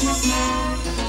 Christmas.